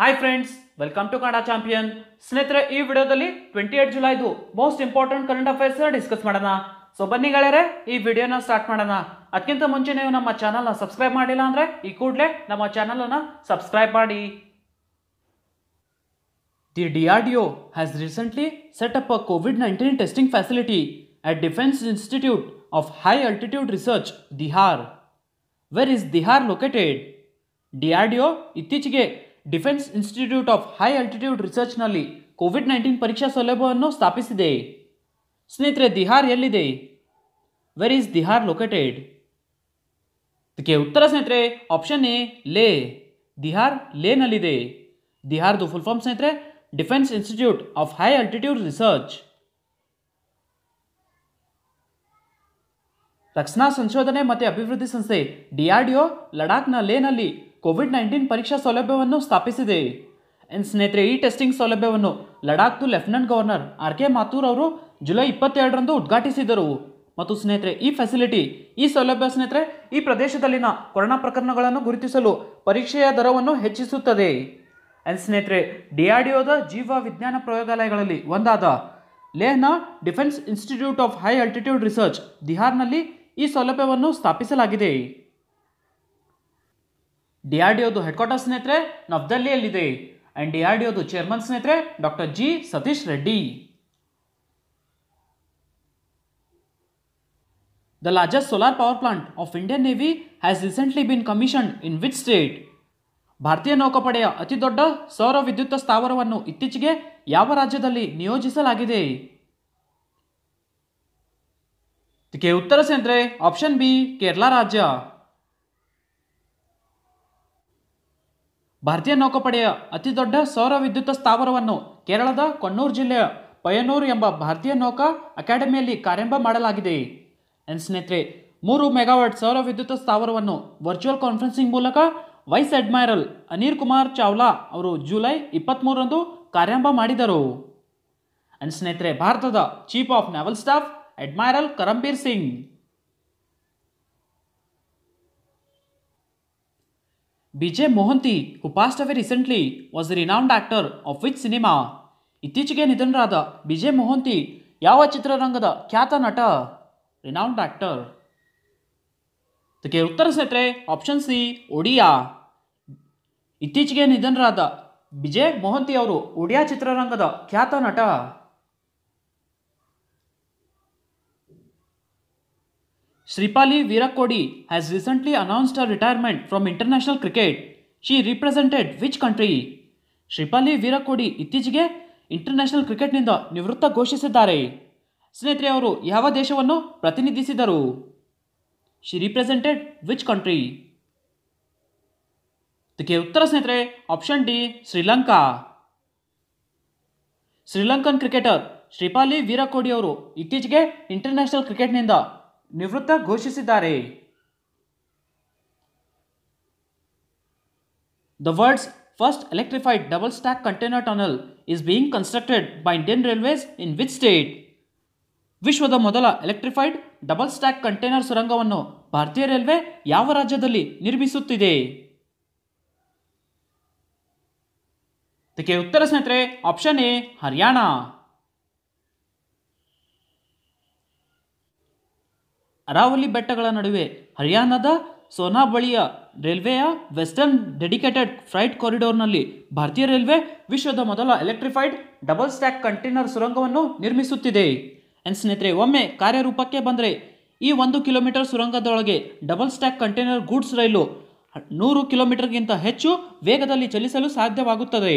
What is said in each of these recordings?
Hi friends welcome to Kannada champion ಸ್ನೇಹಿತರೆ, ಈ ವಿಡಿಯೋದಲ್ಲಿ twenty eight ಜುಲೈದು most important current affairs discuss ಮಾಡೋಣ. So ಬನ್ನಿ ಗೆಳೆಯರೆ, ಈ ವಿಡಿಯೋನ ಸ್ಟಾರ್ಟ್ ಮಾಡೋಣ. ಅದಕ್ಕಿಂತ ಮುಂಚೆ ನೀವು ನಮ್ಮ ಚಾನಲ್ನ ಸಬ್ಸ್ಕ್ರೈಬ್ ಮಾಡಿಲ್ಲ ಅಂದರೆ ಈ ಕೂಡಲೇ ನಮ್ಮ ಚಾನಲನ್ನು ಸಬ್ಸ್ಕ್ರೈಬ್ ಮಾಡಿ. The D R D O has recently set up a covid nineteen testing facility 19 defence institute of high altitude research DIHAR where is DIHAR located D R D O ಇತ್ತೀಚೆಗೆ defence institute of high altitude ರಿಸರ್ಚ್ನಲ್ಲಿ covid nineteen ಪರೀಕ್ಷಾ ಸೌಲಭ್ಯವನ್ನು ಸ್ಥಾಪಿಸಿದೆ. ಸ್ನೇಹಿತರೆ ದಿಹಾರ್ ಎಲ್ಲಿದೆ? Where is ದಿಹಾರ್ located ಇದಕ್ಕೆ ಉತ್ತರ ಸ್ನೇಹಿತರೆ option A Leh DIHAR ಲೇನಲ್ಲಿದೆ ದಿಹಾರ್ದು ಫುಲ್ ಫಾರ್ಮ್ ಸ್ನೇಹಿತರೆ defence institute of high altitude research ರಕ್ಷಣಾ ಸಂಶೋಧನೆ ಮತ್ತು ಅಭಿವೃದ್ಧಿ ಸಂಸ್ಥೆ ಡಿಆರ್ಡಿಒ ಲಡಾಖ್ನ ಲೇನಲ್ಲಿ ಕೋವಿಡ್ ನೈನ್ಟೀನ್ ಪರೀಕ್ಷಾ ಸೌಲಭ್ಯವನ್ನು ಸ್ಥಾಪಿಸಿದೆ. ಎನ್ ಸ್ನೇಹಿತರೆ, ಈ ಟೆಸ್ಟಿಂಗ್ ಸೌಲಭ್ಯವನ್ನು ಲಡಾಖ್ದು lieutenant governor R K Mathur ಅವರು ಜುಲೈ ಇಪ್ಪತ್ತೆರಡರಂದು ಉದ್ಘಾಟಿಸಿದರು. ಮತ್ತು ಸ್ನೇಹಿತರೆ, ಈ ಫೆಸಿಲಿಟಿ ಈ ಸೌಲಭ್ಯ ಸ್ನೇಹಿತರೆ, ಈ ಪ್ರದೇಶದಲ್ಲಿನ ಕೊರೋನಾ ಪ್ರಕರಣಗಳನ್ನು ಗುರುತಿಸಲು ಪರೀಕ್ಷೆಯ ದರವನ್ನು ಹೆಚ್ಚಿಸುತ್ತದೆ. ಅಂಡ್ ಸ್ನೇಹಿತರೆ ಡಿಆರ್ಡಿಒದ ಜೀವ ವಿಜ್ಞಾನ ಪ್ರಯೋಗಾಲಯಗಳಲ್ಲಿ ಒಂದಾದ ಲೇಹ್ನ defence institute of high altitude research ದಿಹಾರ್ನಲ್ಲಿ ಈ ಸೌಲಭ್ಯವನ್ನು ಸ್ಥಾಪಿಸಲಾಗಿದೆ. ಡಿಆರ್ಡಿಒದು ಹೆಡ್ ಕ್ವಾರ್ಟರ್ ಸ್ನೇಹಿತರೆ ನವದೆಹಲಿಯಲ್ಲಿದೆ ಅಂಡ್ ಒದು ಚೇರ್ಮನ್ ಸ್ನೇಹಿತರೆ doctor G. Satish Reddy. The largest solar power plant of Indian navy has recently been commission in which state ಭಾರತೀಯ ನೌಕಾಪಡೆಯ ಅತಿದೊಡ್ಡ ಸೌರ ವಿದ್ಯುತ್ ಸ್ಥಾವರವನ್ನು ಇತ್ತೀಚೆಗೆ ಯಾವ ರಾಜ್ಯದಲ್ಲಿ ನಿಯೋಜಿಸಲಾಗಿದೆ? ಇದಕ್ಕೆ ಉತ್ತರ ಸ್ನೇಹಿತರೆ ಆಪ್ಷನ್ ಬಿ ಕೇರಳ ರಾಜ್ಯ. ಭಾರತೀಯ ನೌಕಾಪಡೆಯ ಅತಿದೊಡ್ಡ ಸೌರ ವಿದ್ಯುತ್ ಸ್ಥಾವರವನ್ನು ಕೇರಳದ ಕೊಣ್ಣೂರು ಜಿಲ್ಲೆಯ ಪಯನೂರು ಎಂಬ ಭಾರತೀಯ ನೌಕಾ ಅಕಾಡೆಮಿಯಲ್ಲಿ ಕಾರ್ಯಂಭ ಮಾಡಲಾಗಿದೆ. ಎನ್ ಸ್ನೇಹಿತರೆ, ಮೂರು ಮೆಗಾವಾಟ್ ಸೌರ ವಿದ್ಯುತ್ ಸ್ಥಾವರವನ್ನು ವರ್ಚುವಲ್ ಕಾನ್ಫರೆನ್ಸಿಂಗ್ ಮೂಲಕ ವೈಸ್ ಅಡ್ಮೈರಲ್ ಅನಿಲ್ ಕುಮಾರ್ ಚಾವ್ಲಾ ಅವರು ಜುಲೈ ಇಪ್ಪತ್ತ್ಮೂರರಂದು ಕಾರ್ಯಂಭ ಮಾಡಿದರು. ಅನ್ ಸ್ನೇಹಿತರೆ, ಭಾರತದ chief of naval staff admiral Karambir Singh. BJ Mohanty who passed away recently was renowned actor of which cinema ಇತ್ತೀಚೆಗೆ ನಿಧನರಾದ ಬಿಜೆ ಮೋಹಂತಿ ಯಾವ ಚಿತ್ರರಂಗದ ಖ್ಯಾತ ನಟ? ರಿನೌಂಡ್ ಆಕ್ಟರ್ ಇದಕ್ಕೆ ಉತ್ತರ ಸ್ನೇಹಿತರೆ ಆಪ್ಷನ್ ಸಿ ಒಡಿಯಾ. ಇತ್ತೀಚೆಗೆ ನಿಧನರಾದ ವಿಜಯ್ ಮೋಹಂತಿ ಅವರು ಒಡಿಯಾ ಚಿತ್ರರಂಗದ ಖ್ಯಾತ ನಟ. Shripali Weerakkody has recently announced her retirement from international cricket She represented which country? Shripali Weerakkody ಇತ್ತೀಚೆಗೆ ಇಂಟರ್ನ್ಯಾಷನಲ್ ಕ್ರಿಕೆಟ್ನಿಂದ ನಿವೃತ್ತ ಘೋಷಿಸಿದ್ದಾರೆ. ಸ್ನೇಹಿತರೆ, ಅವರು ಯಾವ ದೇಶವನ್ನು ಪ್ರತಿನಿಧಿಸಿದರು? ಶಿ ರಿಪ್ರೆಸೆಂಟೆಡ್ ವಿಚ್ ಕಂಟ್ರಿ ಇದಕ್ಕೆ ಉತ್ತರ ಸ್ನೇಹಿತರೆ option D Sri Lanka Sri Lankan cricketer Shripali Weerakkody ಅವರು ಇತ್ತೀಚೆಗೆ ಇಂಟರ್ನ್ಯಾಷನಲ್ ಕ್ರಿಕೆಟ್ನಿಂದ ನಿವೃತ್ತ ಘೋಷಿಸಿದ್ದಾರೆ. The world's first electrified double stack container tunnel is being constructed by Indian railways in which state ವಿಶ್ವದ ಮೊದಲ ಎಲೆಕ್ಟ್ರಿಫೈಡ್ ಡಬಲ್ ಸ್ಟ್ಯಾಕ್ ಕಂಟೈನರ್ ಸುರಂಗವನ್ನು ಭಾರತೀಯ railway ಯಾವ ರಾಜ್ಯದಲ್ಲಿ ನಿರ್ಮಿಸುತ್ತಿದೆ? ಇದಕ್ಕೆ ಉತ್ತರ ಸ್ನೇಹಿತರೆ ಆಪ್ಷನ್ ಎ ಹರಿಯಾಣ. ಅರಾವಲಿ ಬೆಟ್ಟಗಳ ನಡುವೆ ಹರಿಯಾಣದ ಸೋನಾ ಬಳಿಯ ರೈಲ್ವೆಯ ವೆಸ್ಟರ್ನ್ ಡೆಡಿಕೇಟೆಡ್ ಫ್ರೈಟ್ ಕಾರಿಡೋರ್ನಲ್ಲಿ ಭಾರತೀಯ ರೈಲ್ವೆ ವಿಶ್ವದ ಮೊದಲ ಎಲೆಕ್ಟ್ರಿಫೈಡ್ ಡಬಲ್ ಸ್ಟ್ಯಾಕ್ ಕಂಟೈನರ್ ಸುರಂಗವನ್ನು ನಿರ್ಮಿಸುತ್ತಿದೆ. ಎನ್ ಸ್ನೇಹಿತರೆ, ಒಮ್ಮೆ ಕಾರ್ಯರೂಪಕ್ಕೆ ಬಂದರೆ ಈ ಒಂದು ಕಿಲೋಮೀಟರ್ ಸುರಂಗದೊಳಗೆ ಡಬಲ್ ಸ್ಟ್ಯಾಕ್ ಕಂಟೈನರ್ ಗೂಡ್ಸ್ ರೈಲು ನೂರು ಕಿಲೋಮೀಟರ್ಗಿಂತ ಹೆಚ್ಚು ವೇಗದಲ್ಲಿ ಚಲಿಸಲು ಸಾಧ್ಯವಾಗುತ್ತದೆ.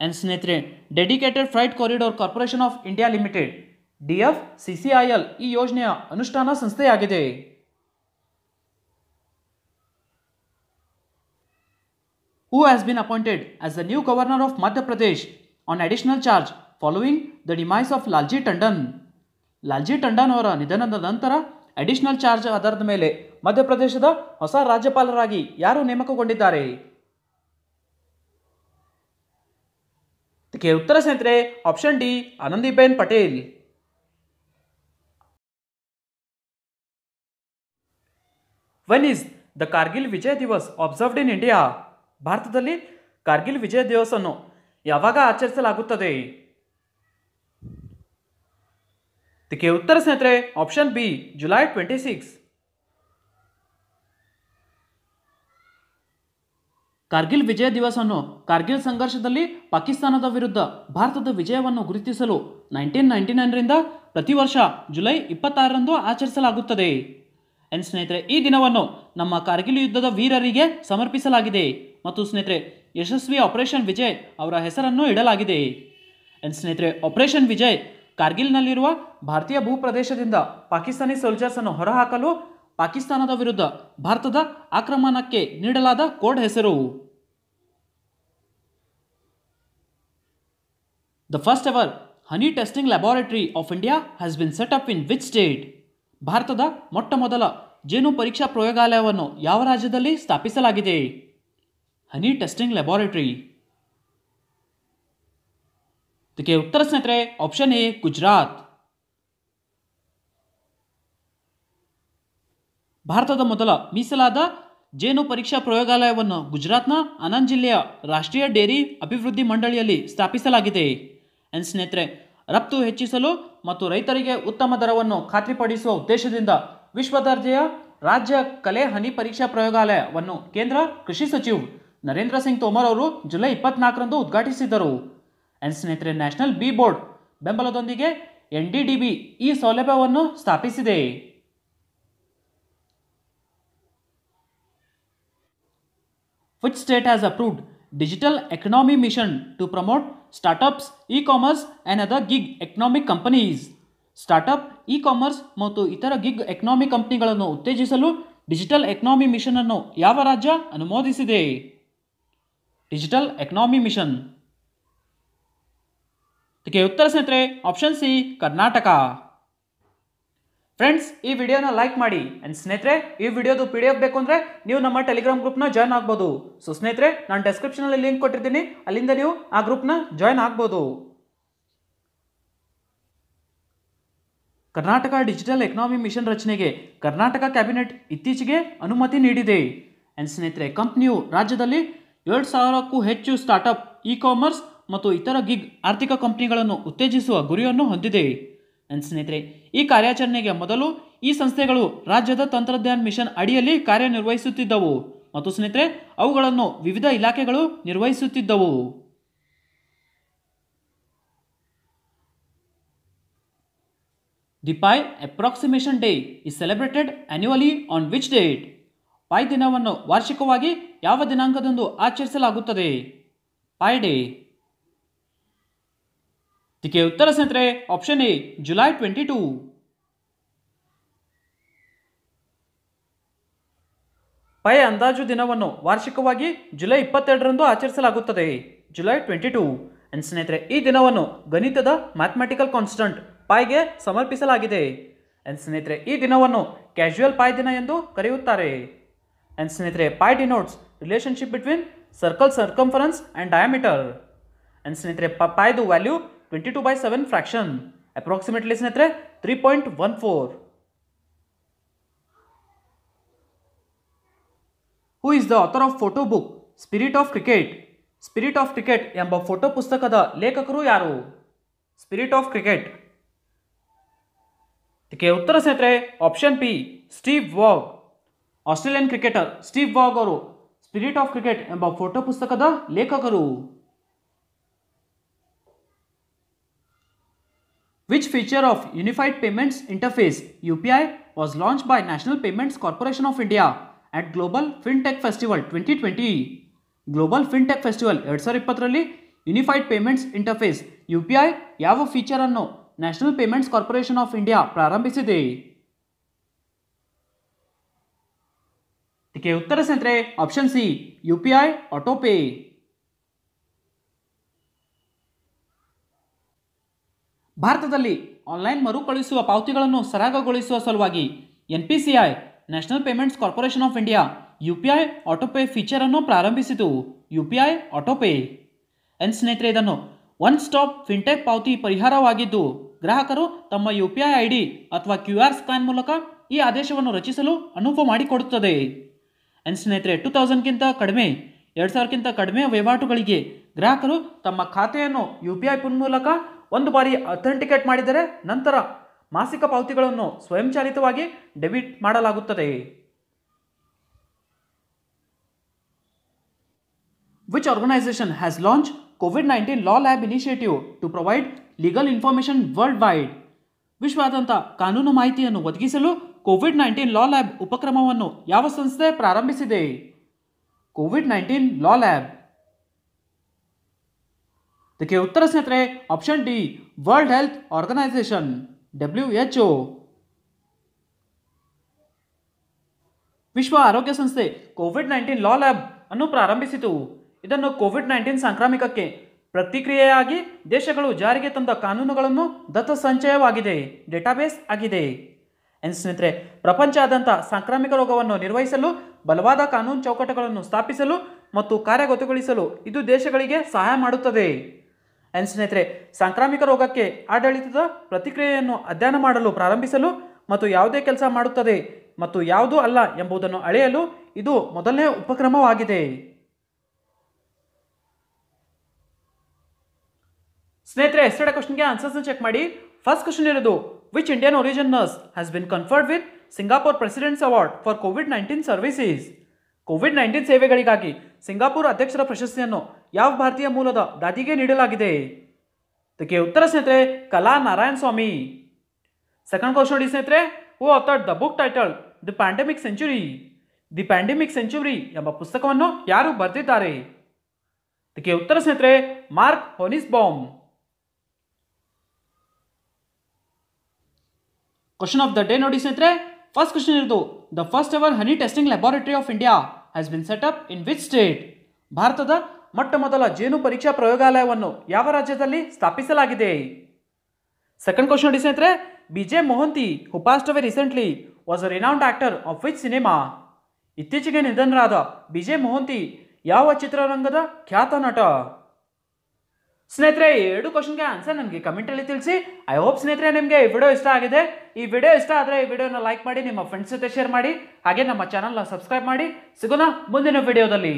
ಎನ್ ಸ್ನೇಹಿತರೆ, dedicated freight corridor corporation of India limited D CCIL ಈ ಯೋಜನೆಯ ಅನುಷ್ಠಾನ ಸಂಸ್ಥೆಯಾಗಿದೆ. Who has been appointed as the new governor of Madhya Pradesh on additional charge following the demise of Lalji Tandon Lalji Tandon ಅವರ ನಿಧನದ ನಂತರ additional charge ಆಧಾರದ ಮೇಲೆ ಮಧ್ಯಪ್ರದೇಶದ ಹೊಸ ರಾಜ್ಯಪಾಲರಾಗಿ ಯಾರು ನೇಮಕಗೊಂಡಿದ್ದಾರೆ? ಇದಕ್ಕೆ ಉತ್ತರ ಸ್ನೇಹಿತರೆ option D Anandiben Patel. When is the Kargil Vijay Diwas observed in India ಭಾರತದಲ್ಲಿ ಕಾರ್ಗಿಲ್ ವಿಜಯ ದಿವಸವನ್ನು ಯಾವಾಗ ಆಚರಿಸಲಾಗುತ್ತದೆ? ಇದಕ್ಕೆ ಉತ್ತರ ಸ್ನೇಹಿತರೆ option B July twenty six Kargil Vijay ದಿವಸವನ್ನು Kargil ಸಂಘರ್ಷದಲ್ಲಿ ಪಾಕಿಸ್ತಾನದ ವಿರುದ್ಧ ಭಾರತದ ವಿಜಯವನ್ನು ಗುರುತಿಸಲು ನೈನ್ಟೀನ್ ನೈನ್ಟಿ ನೈನ್ರಿಂದ ಪ್ರತಿ ವರ್ಷ ಜುಲೈ ಇಪ್ಪತ್ತಾರರಂದು ಆಚರಿಸಲಾಗುತ್ತದೆ. ಎನ್ ಸ್ನೇಹಿತರೆ, ಈ ದಿನವನ್ನು ನಮ್ಮ ಕಾರ್ಗಿಲ್ ಯುದ್ಧದ ವೀರರಿಗೆ ಸಮರ್ಪಿಸಲಾಗಿದೆ. ಮತ್ತು ಸ್ನೇಹಿತರೆ ಯಶಸ್ವಿ ಆಪರೇಷನ್ ವಿಜಯ್ ಅವರ ಹೆಸರನ್ನು ಇಡಲಾಗಿದೆ. ಎನ್ ಸ್ನೇಹಿತರೆ ಆಪರೇಷನ್ ವಿಜಯ್ ಕಾರ್ಗಿಲ್ನಲ್ಲಿರುವ ಭಾರತೀಯ ಭೂಪ್ರದೇಶದಿಂದ ಪಾಕಿಸ್ತಾನಿ ಸೋಲ್ಜರ್ಸ್ ಅನ್ನು ಹೊರಹಾಕಲು ಪಾಕಿಸ್ತಾನದ ವಿರುದ್ಧ ಭಾರತದ ಆಕ್ರಮಣಕ್ಕೆ ನೀಡಲಾದ ಕೋಡ್ ಹೆಸರು. The first ever honey testing laboratory of India has been set up in which state ಭಾರತದ ಮೊಟ್ಟ ಮೊದಲ ಜೇನು ಪರೀಕ್ಷಾ ಪ್ರಯೋಗಾಲಯವನ್ನು ಯಾವ ರಾಜ್ಯದಲ್ಲಿ ಸ್ಥಾಪಿಸಲಾಗಿದೆ? Honey testing laboratory. ಇದಕ್ಕೆ ಉತ್ತರ ಸ್ನೇಹಿತರೆ, ಆಪ್ಷನ್ ಎ, ಗುಜರಾತ್. ಭಾರತದ ಮೊದಲ ಮೀಸಲಾದ ಜೇನು ಪರೀಕ್ಷಾ ಪ್ರಯೋಗಾಲಯವನ್ನು ಗುಜರಾತ್ನ ಆನಂದ್ ಜಿಲ್ಲೆಯ ರಾಷ್ಟ್ರೀಯ ಡೇರಿ ಅಭಿವೃದ್ಧಿ ಮಂಡಳಿಯಲ್ಲಿ ಸ್ಥಾಪಿಸಲಾಗಿದೆ. ಎನ್ ಸ್ನೇಹಿತರೆ ರಫ್ತು ಹೆಚ್ಚಿಸಲು ಮತ್ತು ರೈತರಿಗೆ ಉತ್ತಮ ದರವನ್ನು ಖಾತ್ರಿಪಡಿಸುವ ಉದ್ದೇಶದಿಂದ ವಿಶ್ವ ದರ್ಜೆಯ ರಾಜ್ಯ ಕಲೆ ಹನಿ ಪರೀಕ್ಷಾ ಪ್ರಯೋಗಾಲಯವನ್ನು ಕೇಂದ್ರ ಕೃಷಿ ಸಚಿವ್ ನರೇಂದ್ರ ಸಿಂಗ್ ತೋಮರ್ ಅವರು ಜುಲೈ ಇಪ್ಪತ್ನಾಲ್ಕರಂದು ಉದ್ಘಾಟಿಸಿದರು. ಎನ್ ಸ್ನೇಹಿತರೆ, ನ್ಯಾಷನಲ್ ಬಿ ಬೋರ್ಡ್ ಬೆಂಬಲದೊಂದಿಗೆ ಎನ್ ಡಿ ಡಿ ಬಿ ಈ ಸೌಲಭ್ಯವನ್ನು ಸ್ಥಾಪಿಸಿದೆ. Which state has approved digital economy mission to to promote e commerce and other gig economic companies startup e commerce ಮತ್ತು ಇತರ ಗಿಗ್ ಎಕನಾಮಿಕ್ ಕಂಪ್ನಿಗಳನ್ನು ಉತ್ತೇಜಿಸಲು ಡಿಜಿಟಲ್ ಎಕನಾಮಿ ಮಿಷನ್ ಅನ್ನು ಯಾವ ರಾಜ್ಯ ಅನುಮೋದಿಸಿದೆ? Digital economy mission. ಇದಕ್ಕೆ ಉತ್ತರ ಸ್ನೇಹಿತರೆ, ಆಪ್ಷನ್ ಸಿ, ಕರ್ನಾಟಕ. ಫ್ರೆಂಡ್ಸ್ ಈ ವಿಡಿಯೋನ ಲೈಕ್ ಮಾಡಿ. ಅಂಡ್ ಸ್ನೇಹಿತರೆ, ಈ ವಿಡಿಯೋದು ಪಿ ಡಿ ಎಫ್ ಬೇಕು ಅಂದರೆ ನೀವು ನಮ್ಮ ಟೆಲಿಗ್ರಾಮ್ ಗ್ರೂಪ್ನ ಜಾಯ್ನ್ ಆಗ್ಬೋದು. ಸೊ ಸ್ನೇಹಿತರೆ, ನಾನು ಡೆಸ್ಕ್ರಿಪ್ಷನಲ್ಲಿ ಲಿಂಕ್ ಕೊಟ್ಟಿರ್ತೀನಿ. ಅಲ್ಲಿಂದ ನೀವು ಆ ಗ್ರೂಪ್ನ ಜಾಯ್ನ್ ಆಗ್ಬೋದು. ಕರ್ನಾಟಕ ಡಿಜಿಟಲ್ ಎಕನಾಮಿ ಮಿಷನ್ ರಚನೆಗೆ ಕರ್ನಾಟಕ ಕ್ಯಾಬಿನೆಟ್ ಇತ್ತೀಚೆಗೆ ಅನುಮತಿ ನೀಡಿದೆ. ಆ್ಯಂಡ್ ಸ್ನೇಹಿತರೆ ಕಂಪ್ನಿಯು ರಾಜ್ಯದಲ್ಲಿ ಎರಡು ಸಾವಿರಕ್ಕೂ ಹೆಚ್ಚು ಸ್ಟಾರ್ಟಪ್ ಇ ಕಾಮರ್ಸ್ ಮತ್ತು ಇತರ ಗಿಗ್ ಆರ್ಥಿಕ ಕಂಪ್ನಿಗಳನ್ನು ಉತ್ತೇಜಿಸುವ ಗುರಿಯನ್ನು ಹೊಂದಿದೆ. ಆ್ಯಂಡ್ ಸ್ನೇಹಿತರೆ, ಈ ಕಾರ್ಯಾಚರಣೆಗೆ ಮೊದಲು ಈ ಸಂಸ್ಥೆಗಳು ರಾಜ್ಯದ ತಂತ್ರಜ್ಞಾನ ಮಿಷನ್ ಅಡಿಯಲ್ಲಿ ಕಾರ್ಯನಿರ್ವಹಿಸುತ್ತಿದ್ದವು. ಮತ್ತು ಸ್ನೇಹಿತರೆ, ಅವುಗಳನ್ನು ವಿವಿಧ ಇಲಾಖೆಗಳು ನಿರ್ವಹಿಸುತ್ತಿದ್ದವು. The pi approximation day is celebrated annually on which date pi ದಿನವನ್ನು ವಾರ್ಷಿಕವಾಗಿ ಯಾವ ದಿನಾಂಕದಂದು ಆಚರಿಸಲಾಗುತ್ತದೆ? ಪಾಯ್ ಡೇ ಇದಕ್ಕೆ ಉತ್ತರ ಸ್ನೇಹಿತರೆ option A July twenty two pi ಅಂದಾಜು ದಿನವನ್ನು ವಾರ್ಷಿಕವಾಗಿ ಜುಲೈ ಇಪ್ಪತ್ತೆರಡರಂದು ಆಚರಿಸಲಾಗುತ್ತದೆ. ಜುಲೈ ಟ್ವೆಂಟಿ ಟೂ ಅಂಡ್ ಸ್ನೇಹಿತರೆ, ಈ ದಿನವನ್ನು ಗಣಿತದ ಮ್ಯಾಥಮೆಟಿಕಲ್ ಕಾನ್ಸ್ಟಂಟ್ ಪಾಯ್ಗೆ ಸಮರ್ಪಿಸಲಾಗಿದೆ. ಅಂಡ್ ಸ್ನೇಹಿತರೆ, ಈ ದಿನವನ್ನು ಕ್ಯಾಶುಯಲ್ ಪಾಯ್ ದಿನ ಎಂದು ಕರೆಯುತ್ತಾರೆ. ಅಂಡ್ ಸ್ನೇಹಿತರೆ pi denotes relationship between circle circumference and diameter and ಸ್ನೇಹಿತರೆ ಪಾಯ್ದು value twenty two by seven fraction approximately ಸ್ನೇಹಿತರೆ three point one four who is the author of photo book spirit of cricket spirit of cricket ಎಂಬ photo ಪುಸ್ತಕದ ಲೇಖಕರು ಯಾರು? Spirit of cricket ಇದಕ್ಕೆ ಉತ್ತರ ಸ್ನೇಹಿತರೆ option B Steve Waugh Australian cricketer Steve Waugh ಅವರು spirit of cricket ಎಂಬ photo ಪುಸ್ತಕದ ಲೇಖಕರು. Which feature of Unified Payments Interface UPI was launched by National Payments Corporation of India at Global FinTech Festival 2020? Global FinTech Festival ಎರಡು ಸಾವಿರದ ಇಪ್ಪತ್ತರಲ್ಲಿ Unified Payments Interface U P I ಯಾವ ಫೀಚರನ್ನು National Payments Corporation of India ಪ್ರಾರಂಭಿಸಿದೆ ಇದಕ್ಕೆ ಉತ್ತರ ಸ್ನೇಹಿತರೆ option C U P I AutoPay ಭಾರತದಲ್ಲಿ online ಮರುಕಳಿಸುವ ಪಾವತಿಗಳನ್ನು ಸರಾಗಗೊಳಿಸುವ ಸಲುವಾಗಿ N P C I national payments corporation of India U P I autopay ಫೀಚರನ್ನು ಪ್ರಾರಂಭಿಸಿತು. U P I autopay. N ಸ್ನೇಹಿತರೆ, ಇದನ್ನು ಒನ್ ಸ್ಟಾಪ್ ಫಿನ್ಟೆಕ್ ಪಾವತಿ ಪರಿಹಾರವಾಗಿದ್ದು, ಗ್ರಾಹಕರು ತಮ್ಮ U P I I D ಅಥವಾ ಕ್ಯೂ ಆರ್ ಸ್ಕ್ಯಾನ್ ಮೂಲಕ ಈ ಆದೇಶವನ್ನು ರಚಿಸಲು ಅನುವು ಮಾಡಿಕೊಡುತ್ತದೆ. ಎನ್ ಸ್ನೇಹಿತರೆ, ಟೂ ತೌಸಂಡ್ಗಿಂತ ಕಡಿಮೆ, ಎರಡು ಸಾವಿರಕ್ಕಿಂತ ಕಡಿಮೆ ವಹಿವಾಟುಗಳಿಗೆ ಗ್ರಾಹಕರು ತಮ್ಮ ಖಾತೆಯನ್ನು ಯು ಪಿ ಐ ಪಿನ್ ಮೂಲಕ ಒಂದು ಬಾರಿ ಅಥೆಂಟಿಕೇಟ್ ಮಾಡಿದರೆ ನಂತರ ಮಾಸಿಕ ಪಾವತಿಗಳನ್ನು ಸ್ವಯಂಚಾಲಿತವಾಗಿ ಡೆಬಿಟ್ ಮಾಡಲಾಗುತ್ತದೆ. Which organization has launched COVID-19 Law Lab Initiative to provide legal information worldwide? ವಿಶ್ವಾದ್ಯಂತ ಕಾನೂನು ಮಾಹಿತಿಯನ್ನು ಒದಗಿಸಲು ಕೋವಿಡ್ ನೈನ್ಟೀನ್ ಲಾ ಲ್ಯಾಬ್ ಉಪಕ್ರಮವನ್ನು ಯಾವ ಸಂಸ್ಥೆ ಪ್ರಾರಂಭಿಸಿದೆ? ಕೋವಿಡ್ ನೈನ್ಟೀನ್ ಲಾ ಲ್ಯಾಬ್ ಇದಕ್ಕೆ ಉತ್ತರ ಸ್ನೇಹಿತರೆ option D world health organization W H O ವಿಶ್ವ ಆರೋಗ್ಯ ಸಂಸ್ಥೆ ಕೋವಿಡ್ ನೈನ್ಟೀನ್ ಲಾ ಲ್ಯಾಬ್ ಅನ್ನು ಪ್ರಾರಂಭಿಸಿತು. ಇದನ್ನು ಕೋವಿಡ್ ನೈನ್ಟೀನ್ ಸಾಂಕ್ರಾಮಿಕಕ್ಕೆ ಪ್ರತಿಕ್ರಿಯೆಯಾಗಿ ದೇಶಗಳು ಜಾರಿಗೆ ತಂದ ಕಾನೂನುಗಳನ್ನು ದತ್ತ ಸಂಚಯವಾಗಿದೆ ಡೇಟಾಬೇಸ್ ಆಗಿದೆ. ಎನ್ ಸ್ನೇಹಿತರೆ ಪ್ರಪಂಚಾದ್ಯಂತ ಸಾಂಕ್ರಾಮಿಕ ರೋಗವನ್ನು ನಿರ್ವಹಿಸಲು, ಬಲವಾದ ಕಾನೂನು ಚೌಕಟ್ಟುಗಳನ್ನು ಸ್ಥಾಪಿಸಲು ಮತ್ತು ಕಾರ್ಯಗತಗೊಳಿಸಲು ಇದು ದೇಶಗಳಿಗೆ ಸಹಾಯ ಮಾಡುತ್ತದೆ. ಎನ್ ಸ್ನೇಹಿತರೆ, ಸಾಂಕ್ರಾಮಿಕ ರೋಗಕ್ಕೆ ಆಡಳಿತದ ಪ್ರತಿಕ್ರಿಯೆಯನ್ನು ಅಧ್ಯಯನ ಮಾಡಲು, ಪ್ರಾರಂಭಿಸಲು ಮತ್ತು ಯಾವುದೇ ಕೆಲಸ ಮಾಡುತ್ತದೆ ಮತ್ತು ಯಾವುದೂ ಅಲ್ಲ ಎಂಬುದನ್ನು ಅಳೆಯಲು ಇದು ಮೊದಲನೇ ಉಪಕ್ರಮವಾಗಿದೆ. ಸ್ನೇಹಿತರೆ ಎಸ್ಟೆಡ ಕ್ವಶನ್ಗೆ ಆನ್ಸರ್ಸ್ ಚೆಕ್ ಮಾಡಿ. ಫಸ್ಟ್ ಕ್ವಶನ್ ಇರೋದು which Indian origin nurse has been conferred with Singapore president's award for COVID nineteen services COVID nineteen ಸೇವೆಗಳಿಗಾಗಿ ಸಿಂಗಾಪುರ್ ಅಧ್ಯಕ್ಷರ ಪ್ರಶಸ್ತಿಯನ್ನು ಯಾವ ಭಾರತೀಯ ಮೂಲದ ದಾದಿಗೆ ನೀಡಲಾಗಿದೆ? ಅದಕ್ಕೆ ಉತ್ತರ ಸ್ನೇಹಿತರೆ, ಕಲಾ ನಾರಾಯಣ ಸ್ವಾಮಿ. ಸೆಕೆಂಡ್ ಕ್ವಶನ್ ನೋಡಿ ಸ್ನೇಹಿತರೆ who authored the book title the pandemic century the pandemic century ಎಂಬ ಪುಸ್ತಕವನ್ನು ಯಾರು ಬರೆದಿದ್ದಾರೆ? ಇದಕ್ಕೆ ಉತ್ತರ ಸ್ನೇಹಿತರೆ, Mark Honigsbaum question of the day ನೋಡಿ ಸ್ನೇಹಿತರೆ ಫಸ್ಟ್ ಕ್ವಶನ್ ಇರೋದು the first ever honey testing laboratory of India has been set up in which state ಭಾರತದ ಮೊಟ್ಟ ಮೊದಲ ಜೇನು ಪರೀಕ್ಷಾ ಪ್ರಯೋಗಾಲಯವನ್ನು ಯಾವ ರಾಜ್ಯದಲ್ಲಿ ಸ್ಥಾಪಿಸಲಾಗಿದೆ? ಸೆಕೆಂಡ್ ಕ್ವಶನ್ ನೋಡಿ ಸ್ನೇಹಿತರೆ Bijay Mohanty who passed away recently was a renowned actor of which cinema ಇತ್ತೀಚೆಗೆ ನಿಧನರಾದ ಬಿಜೆ ಮೊಹಂತಿ ಯಾವ ಚಿತ್ರರಂಗದ ಖ್ಯಾತ ನಟ? ಸ್ನೇಹಿತರೆ ಎರಡು ಕ್ವಶನ್ಗೆ ಆನ್ಸರ್ ನನಗೆ ಕಮೆಂಟಲ್ಲಿ ತಿಳಿಸಿ. ಐ ಹೋಪ್ ಸ್ನೇಹಿತರೆ ನಿಮಗೆ ಈ ವಿಡಿಯೋ ಇಷ್ಟ ಆಗಿದೆ. ಈ ವಿಡಿಯೋ ಇಷ್ಟ ಆದರೆ ಈ ವಿಡಿಯೋನ ಲೈಕ್ ಮಾಡಿ, ನಿಮ್ಮ ಫ್ರೆಂಡ್ಸ್ ಜೊತೆ ಶೇರ್ ಮಾಡಿ. ಹಾಗೆ ನಮ್ಮ ಚಾನಲ್ನ ಸಬ್ಸ್ಕ್ರೈಬ್ ಮಾಡಿ. ಸಿಗೋಣ ಮುಂದಿನ ವಿಡಿಯೋದಲ್ಲಿ